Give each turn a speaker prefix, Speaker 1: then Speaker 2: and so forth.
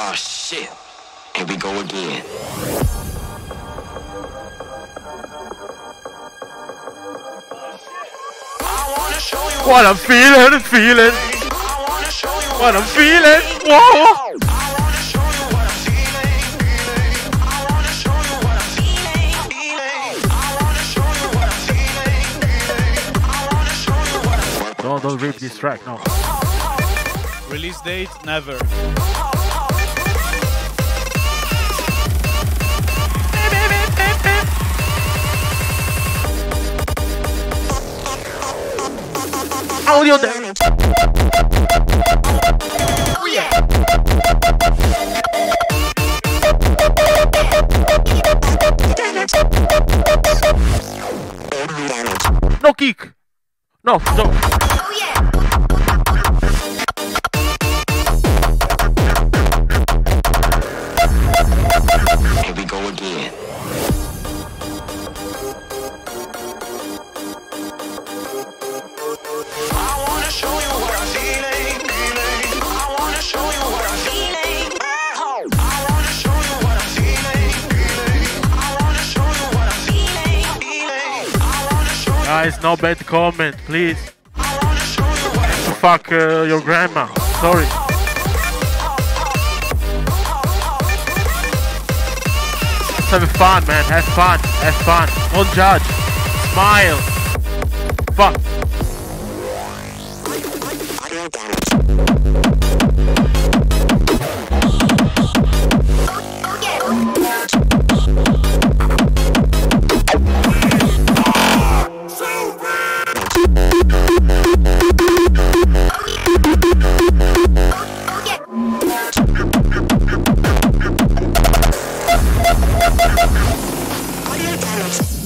Speaker 1: Oh shit. Here we go again.
Speaker 2: What I'm feeling, feeling. What I'm feeling. Whoa. Don't, don't rip this track, no.
Speaker 3: Release date, never.
Speaker 2: Audio damage. No kick. No, no. Guys, no bad comment, please. Fuck uh, your grandma. Sorry. Let's have fun, man. Have fun. Have fun. Don't judge. Smile. Fuck.
Speaker 1: Audio damage.